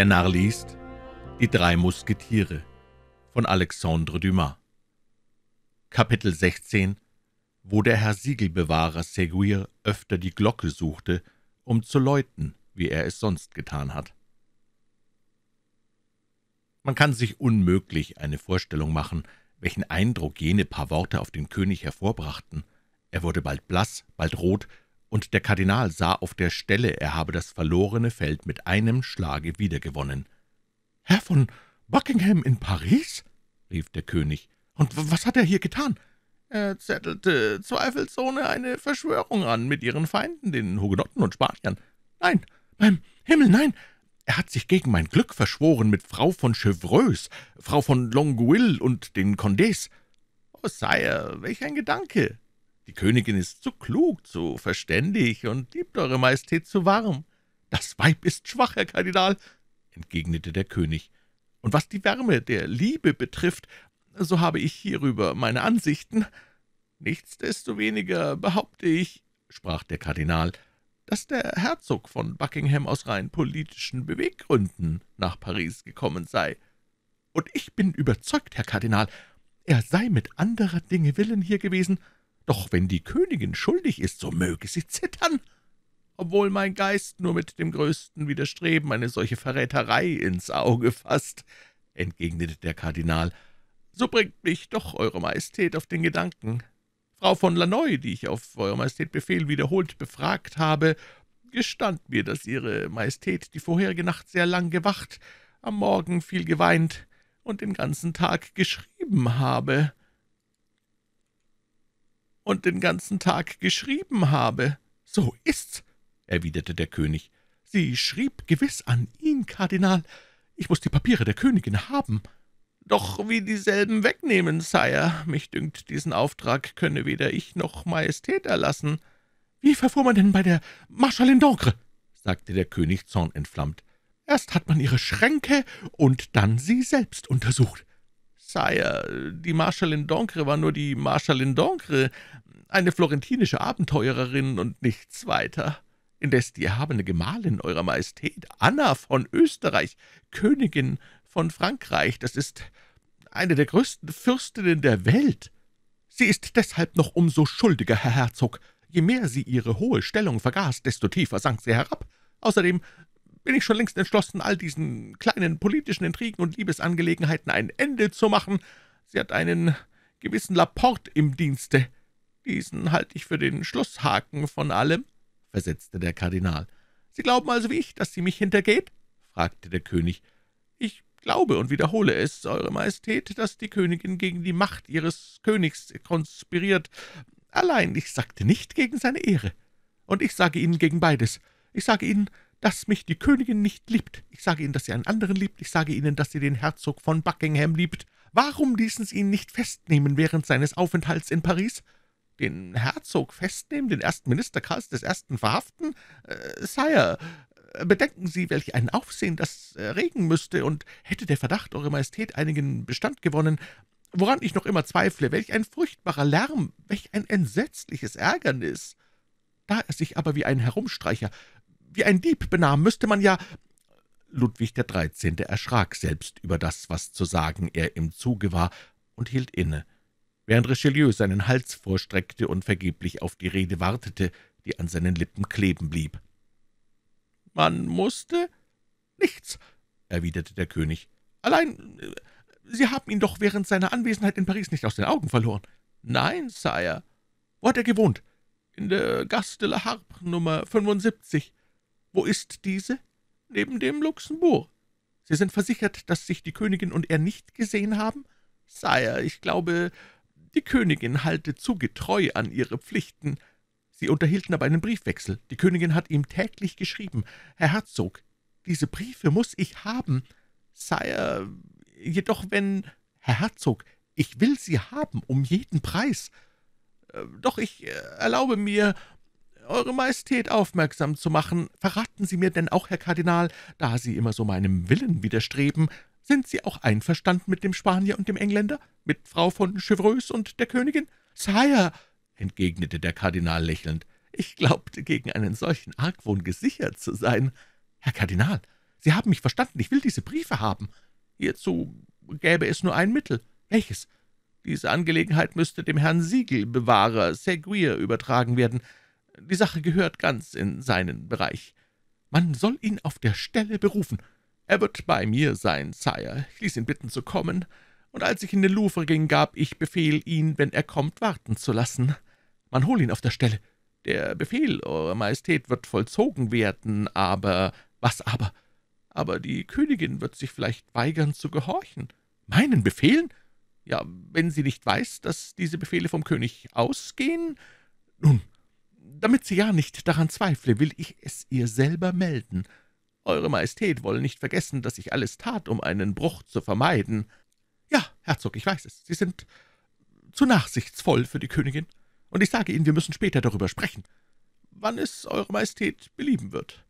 Der Narr liest Die drei Musketiere von Alexandre Dumas Kapitel 16 Wo der Herr Siegelbewahrer Seguier öfter die Glocke suchte, um zu läuten, wie er es sonst getan hat. Man kann sich unmöglich eine Vorstellung machen, welchen Eindruck jene paar Worte auf den König hervorbrachten. Er wurde bald blass, bald rot, und der Kardinal sah auf der Stelle, er habe das verlorene Feld mit einem Schlage wiedergewonnen. »Herr von Buckingham in Paris?« rief der König. »Und was hat er hier getan?« »Er zettelte zweifelsohne eine Verschwörung an mit ihren Feinden, den Hugenotten und Spaniern.« »Nein, beim Himmel, nein! Er hat sich gegen mein Glück verschworen mit Frau von Chevreuse, Frau von Longueville und den Condés.« »Oh, Sire, welch ein Gedanke! Die Königin ist zu klug, zu verständig und liebt Eure Majestät zu warm. Das Weib ist schwach, Herr Kardinal, entgegnete der König. Und was die Wärme der Liebe betrifft, so habe ich hierüber meine Ansichten. Nichtsdestoweniger behaupte ich, sprach der Kardinal, dass der Herzog von Buckingham aus rein politischen Beweggründen nach Paris gekommen sei. Und ich bin überzeugt, Herr Kardinal, er sei mit anderer Dinge willen hier gewesen, doch wenn die Königin schuldig ist, so möge sie zittern. Obwohl mein Geist nur mit dem größten Widerstreben eine solche Verräterei ins Auge fasst, entgegnete der Kardinal, so bringt mich doch Eure Majestät auf den Gedanken. Frau von Lannoy, die ich auf Eure Majestät Befehl wiederholt befragt habe, gestand mir, dass Ihre Majestät die vorherige Nacht sehr lang gewacht, am Morgen viel geweint und den ganzen Tag geschrieben habe und den ganzen Tag geschrieben habe. »So ist's«, erwiderte der König. »Sie schrieb gewiss an ihn, Kardinal. Ich muss die Papiere der Königin haben.« »Doch wie dieselben wegnehmen, Sire. Mich dünkt, diesen Auftrag könne weder ich noch Majestät erlassen.« »Wie verfuhr man denn bei der Marschallin d'Ancre?« sagte der König zornentflammt. »Erst hat man ihre Schränke und dann sie selbst untersucht.« »Sire, die Marschallin d'Ancre war nur die Marschallin d'Ancre, eine florentinische Abenteurerin und nichts weiter. Indes die erhabene Gemahlin Eurer Majestät, Anna von Österreich, Königin von Frankreich, das ist eine der größten Fürstinnen der Welt. Sie ist deshalb noch umso schuldiger, Herr Herzog. Je mehr sie ihre hohe Stellung vergaß, desto tiefer sank sie herab. Außerdem bin ich schon längst entschlossen, all diesen kleinen politischen Intrigen und Liebesangelegenheiten ein Ende zu machen. Sie hat einen gewissen Laporte im Dienste. Diesen halte ich für den Schlusshaken von allem, versetzte der Kardinal. Sie glauben also wie ich, dass sie mich hintergeht? fragte der König. Ich glaube und wiederhole es, Eure Majestät, dass die Königin gegen die Macht ihres Königs konspiriert. Allein ich sagte nicht gegen seine Ehre. Und ich sage Ihnen gegen beides. Ich sage Ihnen, dass mich die Königin nicht liebt. Ich sage Ihnen, dass sie einen anderen liebt. Ich sage Ihnen, dass sie den Herzog von Buckingham liebt. Warum ließen Sie ihn nicht festnehmen während seines Aufenthalts in Paris? Den Herzog festnehmen, den ersten Minister Karls des Ersten verhaften? Äh, Sire, bedenken Sie, welch ein Aufsehen das erregen müsste, und hätte der Verdacht Eure Majestät einigen Bestand gewonnen, woran ich noch immer zweifle, welch ein furchtbarer Lärm, welch ein entsetzliches Ärgernis. Da er sich aber wie ein Herumstreicher wie ein Dieb benahm, müsste man ja Ludwig der Dreizehnte erschrak selbst über das, was zu sagen er im Zuge war, und hielt inne, während Richelieu seinen Hals vorstreckte und vergeblich auf die Rede wartete, die an seinen Lippen kleben blieb. »Man musste?« »Nichts«, erwiderte der König. »Allein, äh, Sie haben ihn doch während seiner Anwesenheit in Paris nicht aus den Augen verloren.« »Nein, Sire.« »Wo hat er gewohnt?« »In der Gasse de la Harpe, Nummer 75.« »Wo ist diese?« »Neben dem Luxembourg.« »Sie sind versichert, dass sich die Königin und er nicht gesehen haben?« »Sire, ich glaube, die Königin halte zu getreu an ihre Pflichten.« »Sie unterhielten aber einen Briefwechsel. Die Königin hat ihm täglich geschrieben. Herr Herzog, diese Briefe muss ich haben.« »Sire, jedoch wenn...« »Herr Herzog, ich will sie haben, um jeden Preis.« äh, »Doch ich äh, erlaube mir, eure Majestät aufmerksam zu machen. Verraten Sie mir denn auch, Herr Kardinal, da Sie immer so meinem Willen widerstreben, sind Sie auch einverstanden mit dem Spanier und dem Engländer, mit Frau von Chevreuse und der Königin?« »Sire«, entgegnete der Kardinal lächelnd, »ich glaubte, gegen einen solchen Argwohn gesichert zu sein.« »Herr Kardinal, Sie haben mich verstanden, ich will diese Briefe haben. Hierzu gäbe es nur ein Mittel. Welches? Diese Angelegenheit müsste dem Herrn Siegelbewahrer Seguier übertragen werden. Die Sache gehört ganz in seinen Bereich. Man soll ihn auf der Stelle berufen. Er wird bei mir sein, Sire. Ich ließ ihn bitten zu kommen, und als ich in den Louvre ging, gab ich Befehl, ihn, wenn er kommt, warten zu lassen. Man hol ihn auf der Stelle. Der Befehl, Eure Majestät, wird vollzogen werden, aber... Was aber? Aber die Königin wird sich vielleicht weigern zu gehorchen. Meinen Befehlen? Ja, wenn sie nicht weiß, dass diese Befehle vom König ausgehen? Nun, damit sie ja nicht daran zweifle, will ich es ihr selber melden. Eure Majestät wollen nicht vergessen, dass ich alles tat, um einen Bruch zu vermeiden. Ja, Herzog, ich weiß es. Sie sind zu nachsichtsvoll für die Königin, und ich sage Ihnen, wir müssen später darüber sprechen, wann es Eure Majestät belieben wird.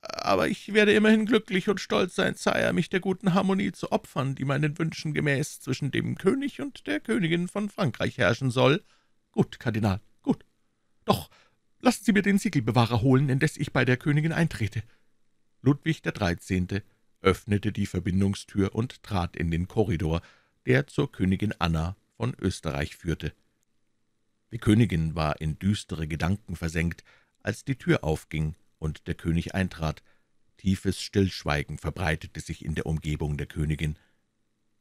Aber ich werde immerhin glücklich und stolz sein, Sire, mich der guten Harmonie zu opfern, die meinen Wünschen gemäß zwischen dem König und der Königin von Frankreich herrschen soll. Gut, Kardinal, gut. Doch lassen Sie mir den Siegelbewahrer holen, indes ich bei der Königin eintrete. Ludwig Dreizehnte öffnete die Verbindungstür und trat in den Korridor, der zur Königin Anna von Österreich führte. Die Königin war in düstere Gedanken versenkt, als die Tür aufging und der König eintrat. Tiefes Stillschweigen verbreitete sich in der Umgebung der Königin.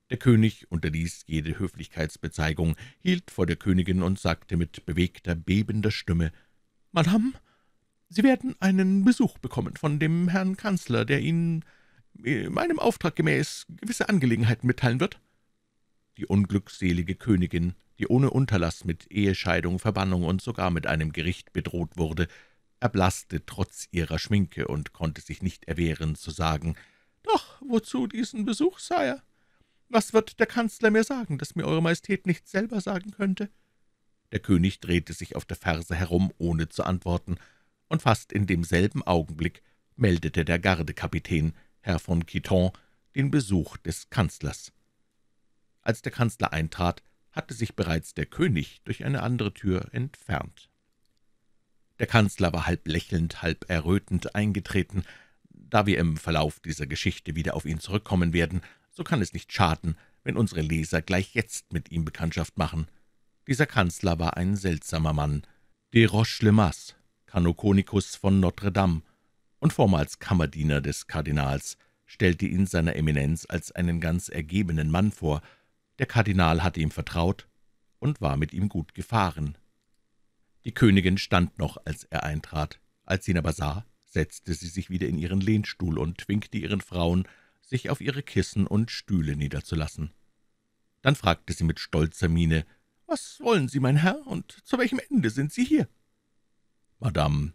Der König unterließ jede Höflichkeitsbezeigung, hielt vor der Königin und sagte mit bewegter, bebender Stimme, »Madame, Sie werden einen Besuch bekommen von dem Herrn Kanzler, der Ihnen meinem Auftrag gemäß gewisse Angelegenheiten mitteilen wird.« Die unglückselige Königin, die ohne Unterlass mit Ehescheidung, Verbannung und sogar mit einem Gericht bedroht wurde, erblaßte trotz ihrer Schminke und konnte sich nicht erwehren, zu sagen, »Doch, wozu diesen Besuch, Sire? Was wird der Kanzler mir sagen, das mir Eure Majestät nicht selber sagen könnte?« Der König drehte sich auf der Ferse herum, ohne zu antworten, und fast in demselben Augenblick meldete der Gardekapitän, Herr von Quiton, den Besuch des Kanzlers. Als der Kanzler eintrat, hatte sich bereits der König durch eine andere Tür entfernt. Der Kanzler war halb lächelnd, halb errötend eingetreten. Da wir im Verlauf dieser Geschichte wieder auf ihn zurückkommen werden, so kann es nicht schaden, wenn unsere Leser gleich jetzt mit ihm Bekanntschaft machen. Dieser Kanzler war ein seltsamer Mann, de Roche-le-Mas, Kanokonikus von Notre Dame und vormals Kammerdiener des Kardinals, stellte ihn seiner Eminenz als einen ganz ergebenen Mann vor. Der Kardinal hatte ihm vertraut und war mit ihm gut gefahren. Die Königin stand noch, als er eintrat. Als sie ihn aber sah, setzte sie sich wieder in ihren Lehnstuhl und winkte ihren Frauen, sich auf ihre Kissen und Stühle niederzulassen. Dann fragte sie mit stolzer Miene, »Was wollen Sie, mein Herr, und zu welchem Ende sind Sie hier?« »Madame,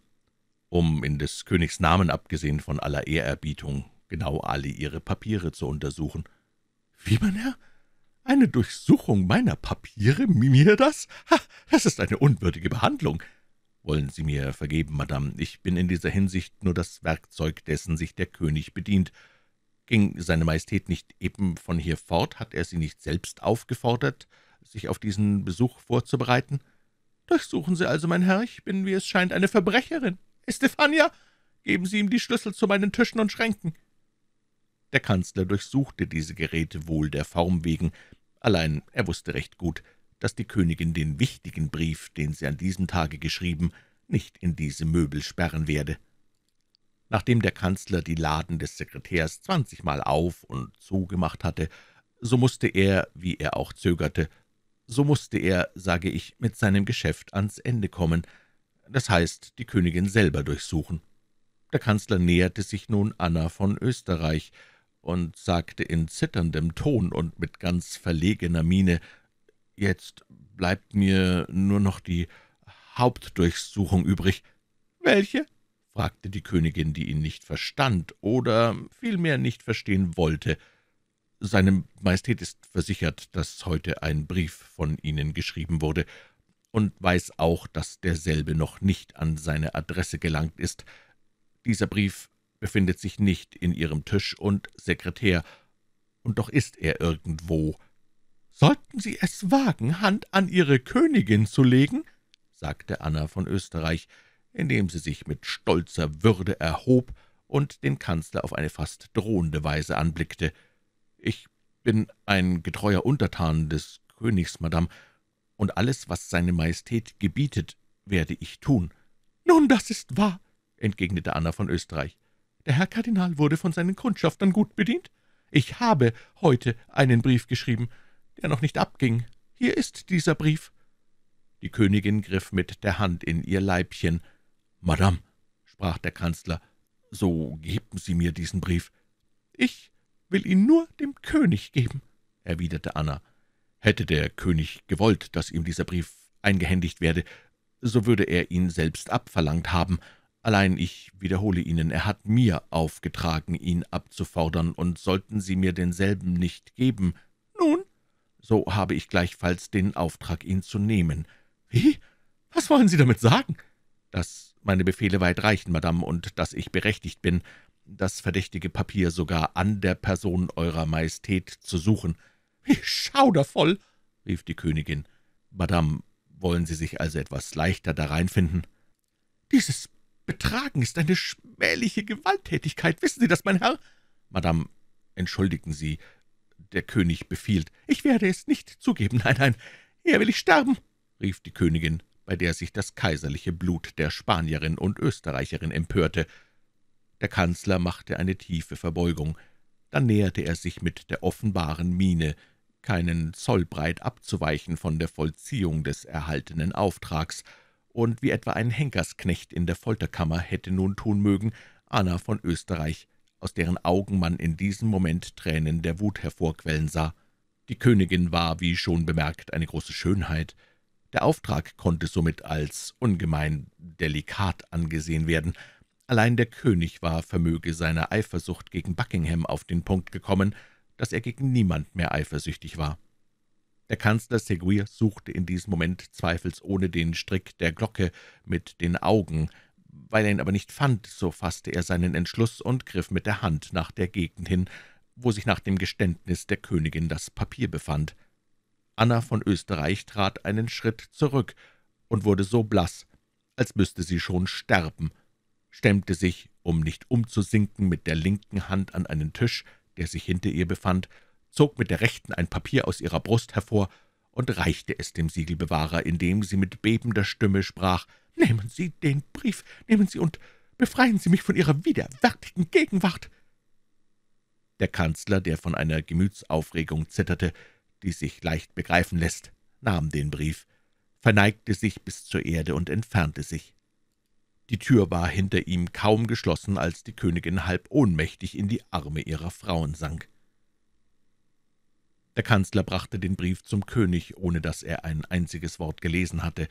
um in des Königs Namen, abgesehen von aller Ehrerbietung, genau alle Ihre Papiere zu untersuchen.« »Wie, mein Herr? »Eine Durchsuchung meiner Papiere? Mir das? Ha, das ist eine unwürdige Behandlung!« »Wollen Sie mir vergeben, Madame, ich bin in dieser Hinsicht nur das Werkzeug, dessen sich der König bedient. Ging seine Majestät nicht eben von hier fort, hat er Sie nicht selbst aufgefordert, sich auf diesen Besuch vorzubereiten?« »Durchsuchen Sie also, mein Herr, ich bin, wie es scheint, eine Verbrecherin. Estefania, geben Sie ihm die Schlüssel zu meinen Tischen und Schränken.« Der Kanzler durchsuchte diese Geräte wohl der Form wegen, Allein er wusste recht gut, dass die Königin den wichtigen Brief, den sie an diesem Tage geschrieben, nicht in diese Möbel sperren werde. Nachdem der Kanzler die Laden des Sekretärs zwanzigmal auf und zugemacht hatte, so musste er, wie er auch zögerte, so musste er, sage ich, mit seinem Geschäft ans Ende kommen, das heißt, die Königin selber durchsuchen. Der Kanzler näherte sich nun Anna von Österreich, und sagte in zitterndem Ton und mit ganz verlegener Miene, »Jetzt bleibt mir nur noch die Hauptdurchsuchung übrig.« »Welche?« fragte die Königin, die ihn nicht verstand oder vielmehr nicht verstehen wollte. »Seine Majestät ist versichert, dass heute ein Brief von Ihnen geschrieben wurde und weiß auch, dass derselbe noch nicht an seine Adresse gelangt ist. Dieser Brief befindet sich nicht in Ihrem Tisch und Sekretär, und doch ist er irgendwo. »Sollten Sie es wagen, Hand an Ihre Königin zu legen?« sagte Anna von Österreich, indem sie sich mit stolzer Würde erhob und den Kanzler auf eine fast drohende Weise anblickte. »Ich bin ein getreuer Untertan des Königs, Madame, und alles, was seine Majestät gebietet, werde ich tun.« »Nun, das ist wahr«, entgegnete Anna von Österreich. »Der Herr Kardinal wurde von seinen Kundschaftern gut bedient. Ich habe heute einen Brief geschrieben, der noch nicht abging. Hier ist dieser Brief.« Die Königin griff mit der Hand in ihr Leibchen. »Madame«, sprach der Kanzler, »so geben Sie mir diesen Brief.« »Ich will ihn nur dem König geben«, erwiderte Anna. Hätte der König gewollt, dass ihm dieser Brief eingehändigt werde, so würde er ihn selbst abverlangt haben. Allein ich wiederhole Ihnen, er hat mir aufgetragen, ihn abzufordern, und sollten Sie mir denselben nicht geben, nun, so habe ich gleichfalls den Auftrag, ihn zu nehmen. Wie? Was wollen Sie damit sagen? Dass meine Befehle weit reichen, Madame, und dass ich berechtigt bin, das verdächtige Papier sogar an der Person Eurer Majestät zu suchen. »Wie schaudervoll«, rief die Königin. »Madame, wollen Sie sich also etwas leichter dareinfinden?« »Dieses Betragen ist eine schmähliche Gewalttätigkeit. Wissen Sie das, mein Herr?« »Madame, entschuldigen Sie, der König befiehlt.« »Ich werde es nicht zugeben, nein, nein, eher will ich sterben«, rief die Königin, bei der sich das kaiserliche Blut der Spanierin und Österreicherin empörte. Der Kanzler machte eine tiefe Verbeugung. Dann näherte er sich mit der offenbaren Miene, keinen Zoll breit abzuweichen von der Vollziehung des erhaltenen Auftrags, und wie etwa ein Henkersknecht in der Folterkammer hätte nun tun mögen, Anna von Österreich, aus deren Augen man in diesem Moment Tränen der Wut hervorquellen sah. Die Königin war, wie schon bemerkt, eine große Schönheit. Der Auftrag konnte somit als ungemein delikat angesehen werden. Allein der König war vermöge seiner Eifersucht gegen Buckingham auf den Punkt gekommen, dass er gegen niemand mehr eifersüchtig war. Der Kanzler Seguier suchte in diesem Moment zweifelsohne den Strick der Glocke mit den Augen. Weil er ihn aber nicht fand, so fasste er seinen Entschluss und griff mit der Hand nach der Gegend hin, wo sich nach dem Geständnis der Königin das Papier befand. Anna von Österreich trat einen Schritt zurück und wurde so blass, als müsste sie schon sterben, stemmte sich, um nicht umzusinken, mit der linken Hand an einen Tisch, der sich hinter ihr befand, zog mit der rechten ein Papier aus ihrer Brust hervor und reichte es dem Siegelbewahrer, indem sie mit bebender Stimme sprach, »Nehmen Sie den Brief, nehmen Sie und befreien Sie mich von Ihrer widerwärtigen Gegenwart!« Der Kanzler, der von einer Gemütsaufregung zitterte, die sich leicht begreifen lässt, nahm den Brief, verneigte sich bis zur Erde und entfernte sich. Die Tür war hinter ihm kaum geschlossen, als die Königin halb ohnmächtig in die Arme ihrer Frauen sank. Der Kanzler brachte den Brief zum König, ohne dass er ein einziges Wort gelesen hatte.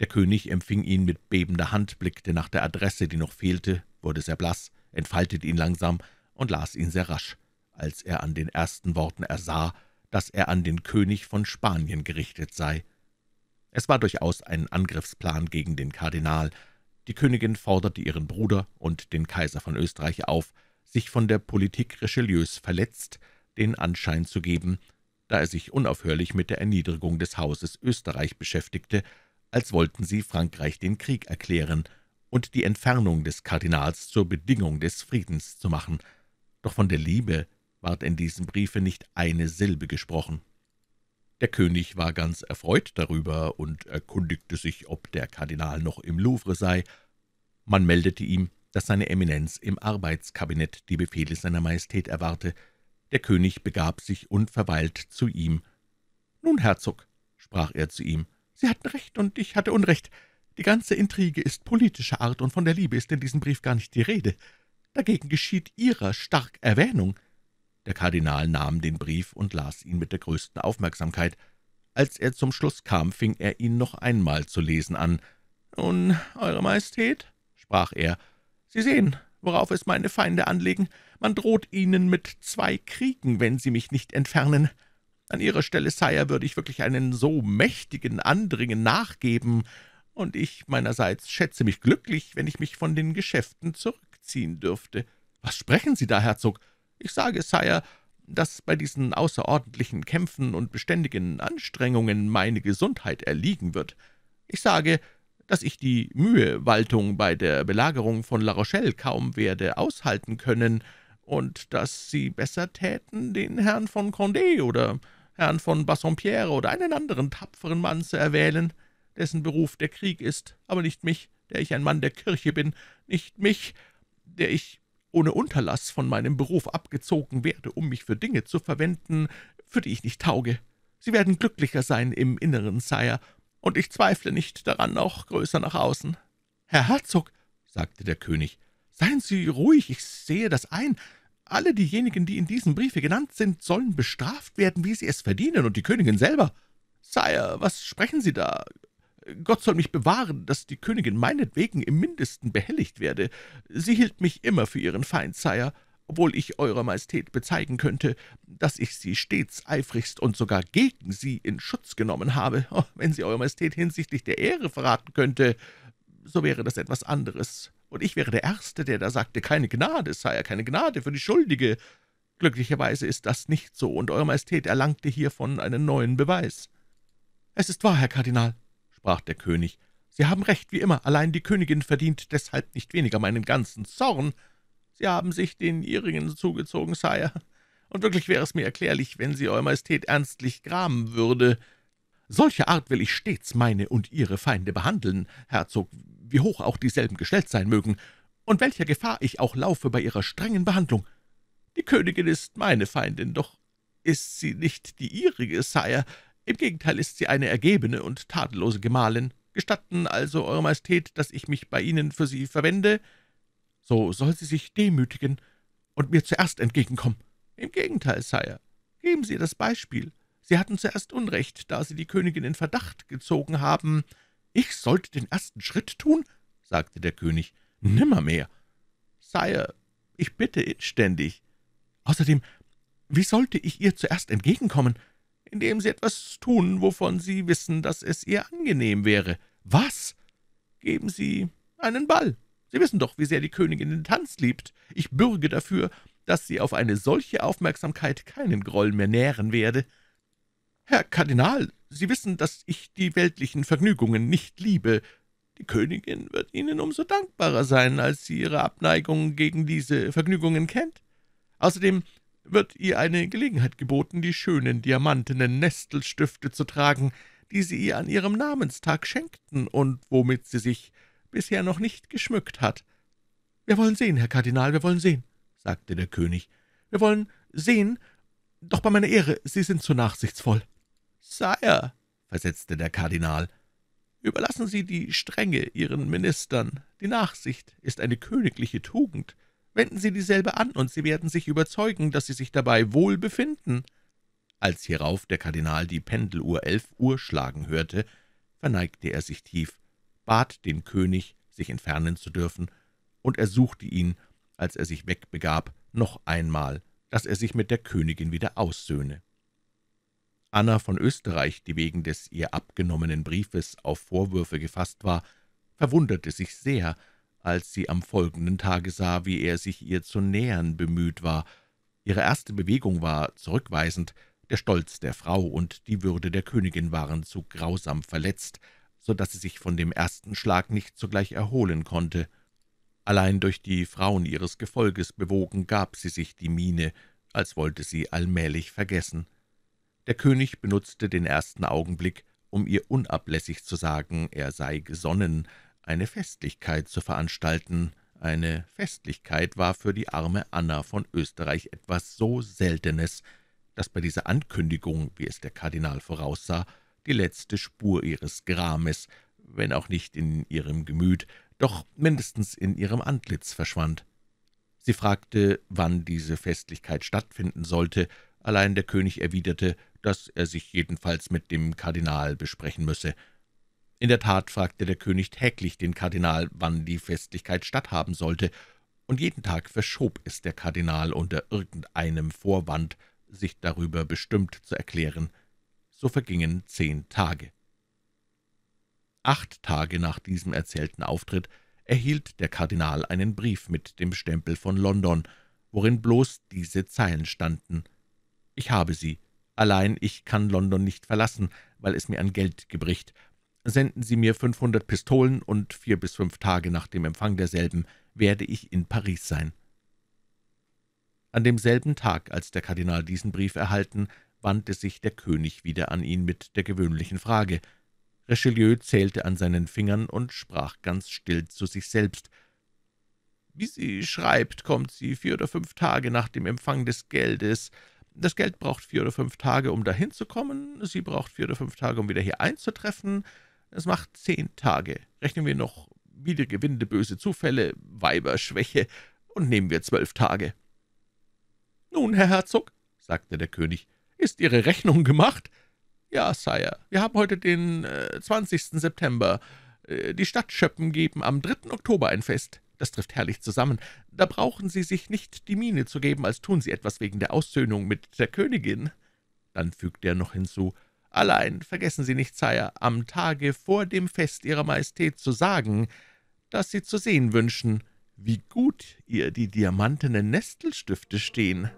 Der König empfing ihn mit bebender Hand, blickte nach der Adresse, die noch fehlte, wurde sehr blass, entfaltete ihn langsam und las ihn sehr rasch. Als er an den ersten Worten ersah, dass er an den König von Spanien gerichtet sei. Es war durchaus ein Angriffsplan gegen den Kardinal, die Königin forderte ihren Bruder und den Kaiser von Österreich auf, sich von der Politik Richelieus verletzt den Anschein zu geben, da er sich unaufhörlich mit der Erniedrigung des Hauses Österreich beschäftigte, als wollten sie Frankreich den Krieg erklären und die Entfernung des Kardinals zur Bedingung des Friedens zu machen. Doch von der Liebe ward in diesem Briefe nicht eine Silbe gesprochen. Der König war ganz erfreut darüber und erkundigte sich, ob der Kardinal noch im Louvre sei. Man meldete ihm, dass seine Eminenz im Arbeitskabinett die Befehle seiner Majestät erwarte. Der König begab sich unverweilt zu ihm. »Nun, Herzog«, sprach er zu ihm, »Sie hatten recht und ich hatte Unrecht. Die ganze Intrige ist politischer Art, und von der Liebe ist in diesem Brief gar nicht die Rede. Dagegen geschieht Ihrer stark Erwähnung. Der Kardinal nahm den Brief und las ihn mit der größten Aufmerksamkeit. Als er zum Schluss kam, fing er ihn noch einmal zu lesen an. »Nun, Eure Majestät«, sprach er, »Sie sehen, worauf es meine Feinde anlegen. Man droht ihnen mit zwei Kriegen, wenn sie mich nicht entfernen. An Ihrer Stelle, Sire, würde ich wirklich einen so mächtigen Andringen nachgeben, und ich meinerseits schätze mich glücklich, wenn ich mich von den Geschäften zurückziehen dürfte. Was sprechen Sie da, Herzog? Ich sage, Sire, dass bei diesen außerordentlichen Kämpfen und beständigen Anstrengungen meine Gesundheit erliegen wird. Ich sage, dass ich die Mühewaltung bei der Belagerung von La Rochelle kaum werde aushalten können, und dass Sie besser täten, den Herrn von Condé oder Herrn von Bassompierre oder einen anderen tapferen Mann zu erwählen, dessen Beruf der Krieg ist, aber nicht mich, der ich ein Mann der Kirche bin, nicht mich, der ich ohne Unterlass von meinem Beruf abgezogen werde, um mich für Dinge zu verwenden, für die ich nicht tauge. Sie werden glücklicher sein im Inneren, Sire, und ich zweifle nicht daran, auch größer nach außen. Herr Herzog, sagte der König, seien Sie ruhig, ich sehe das ein. Alle diejenigen, die in diesem Briefe genannt sind, sollen bestraft werden, wie sie es verdienen, und die Königin selber. Sire, was sprechen Sie da? Gott soll mich bewahren, dass die Königin meinetwegen im Mindesten behelligt werde. Sie hielt mich immer für ihren Feind, Sire, obwohl ich Eurer Majestät bezeigen könnte, dass ich sie stets eifrigst und sogar gegen sie in Schutz genommen habe. Oh, wenn sie Eurer Majestät hinsichtlich der Ehre verraten könnte, so wäre das etwas anderes. Und ich wäre der Erste, der da sagte, keine Gnade, Sire, keine Gnade für die Schuldige. Glücklicherweise ist das nicht so, und Eure Majestät erlangte hiervon einen neuen Beweis. »Es ist wahr, Herr Kardinal«, sprach der König, »Sie haben recht, wie immer, allein die Königin verdient deshalb nicht weniger meinen ganzen Zorn. Sie haben sich den Ihrigen zugezogen, Sire, und wirklich wäre es mir erklärlich, wenn sie Eure Majestät ernstlich gramen würde. Solche Art will ich stets meine und Ihre Feinde behandeln, Herzog, wie hoch auch dieselben gestellt sein mögen, und welcher Gefahr ich auch laufe bei Ihrer strengen Behandlung. Die Königin ist meine Feindin, doch ist sie nicht die Ihrige, Sire. Im Gegenteil ist sie eine ergebene und tadellose Gemahlin. Gestatten also, Eure Majestät, dass ich mich bei Ihnen für sie verwende, so soll sie sich demütigen und mir zuerst entgegenkommen. Im Gegenteil, Sire, geben Sie das Beispiel. Sie hatten zuerst Unrecht, da Sie die Königin in Verdacht gezogen haben. Ich sollte den ersten Schritt tun? sagte der König. Nimmermehr. Sire, ich bitte inständig. Außerdem, wie sollte ich ihr zuerst entgegenkommen? Indem Sie etwas tun, wovon Sie wissen, dass es ihr angenehm wäre. Was? Geben Sie einen Ball. Sie wissen doch, wie sehr die Königin den Tanz liebt. Ich bürge dafür, dass sie auf eine solche Aufmerksamkeit keinen Groll mehr nähren werde. Herr Kardinal, Sie wissen, dass ich die weltlichen Vergnügungen nicht liebe. Die Königin wird Ihnen umso dankbarer sein, als sie Ihre Abneigung gegen diese Vergnügungen kennt. Außerdem wird ihr eine Gelegenheit geboten, die schönen diamantenen Nestelstifte zu tragen, die Sie ihr an Ihrem Namenstag schenkten und womit sie sich bisher noch nicht geschmückt hat. »Wir wollen sehen, Herr Kardinal, wir wollen sehen«, sagte der König. »Wir wollen sehen, doch bei meiner Ehre, Sie sind zu nachsichtsvoll.« »Sire«, versetzte der Kardinal, »überlassen Sie die Strenge Ihren Ministern. Die Nachsicht ist eine königliche Tugend. Wenden Sie dieselbe an, und Sie werden sich überzeugen, dass Sie sich dabei wohl befinden.« Als hierauf der Kardinal die Pendeluhr elf Uhr schlagen hörte, verneigte er sich tief bat den König, sich entfernen zu dürfen, und ersuchte ihn, als er sich wegbegab, noch einmal, dass er sich mit der Königin wieder aussöhne. Anna von Österreich, die wegen des ihr abgenommenen Briefes auf Vorwürfe gefasst war, verwunderte sich sehr, als sie am folgenden Tage sah, wie er sich ihr zu nähern bemüht war. Ihre erste Bewegung war zurückweisend, der Stolz der Frau und die Würde der Königin waren zu grausam verletzt, so dass sie sich von dem ersten Schlag nicht sogleich erholen konnte. Allein durch die Frauen ihres Gefolges bewogen, gab sie sich die Miene, als wollte sie allmählich vergessen. Der König benutzte den ersten Augenblick, um ihr unablässig zu sagen, er sei gesonnen, eine Festlichkeit zu veranstalten. Eine Festlichkeit war für die arme Anna von Österreich etwas so Seltenes, dass bei dieser Ankündigung, wie es der Kardinal voraussah, die letzte Spur ihres Grames, wenn auch nicht in ihrem Gemüt, doch mindestens in ihrem Antlitz verschwand. Sie fragte, wann diese Festlichkeit stattfinden sollte, allein der König erwiderte, dass er sich jedenfalls mit dem Kardinal besprechen müsse. In der Tat fragte der König täglich den Kardinal, wann die Festlichkeit statthaben sollte, und jeden Tag verschob es der Kardinal unter irgendeinem Vorwand, sich darüber bestimmt zu erklären so vergingen zehn Tage. Acht Tage nach diesem erzählten Auftritt erhielt der Kardinal einen Brief mit dem Stempel von London, worin bloß diese Zeilen standen. »Ich habe Sie. Allein ich kann London nicht verlassen, weil es mir an Geld gebricht. Senden Sie mir 500 Pistolen, und vier bis fünf Tage nach dem Empfang derselben werde ich in Paris sein.« An demselben Tag, als der Kardinal diesen Brief erhalten, wandte sich der König wieder an ihn mit der gewöhnlichen Frage. Richelieu zählte an seinen Fingern und sprach ganz still zu sich selbst. »Wie sie schreibt, kommt sie vier oder fünf Tage nach dem Empfang des Geldes. Das Geld braucht vier oder fünf Tage, um dahin zu kommen. Sie braucht vier oder fünf Tage, um wieder hier einzutreffen. Es macht zehn Tage. Rechnen wir noch wiedergewinnende böse Zufälle, Weiberschwäche, und nehmen wir zwölf Tage.« »Nun, Herr Herzog«, sagte der König, »ist Ihre Rechnung gemacht?« »Ja, Sire, wir haben heute den äh, 20. September. Äh, die Stadtschöppen geben am 3. Oktober ein Fest. Das trifft herrlich zusammen. Da brauchen Sie sich nicht die Miene zu geben, als tun Sie etwas wegen der Aussöhnung mit der Königin.« Dann fügte er noch hinzu, »Allein vergessen Sie nicht, Sire, am Tage vor dem Fest Ihrer Majestät zu sagen, dass Sie zu sehen wünschen, wie gut ihr die diamantenen Nestelstifte stehen.«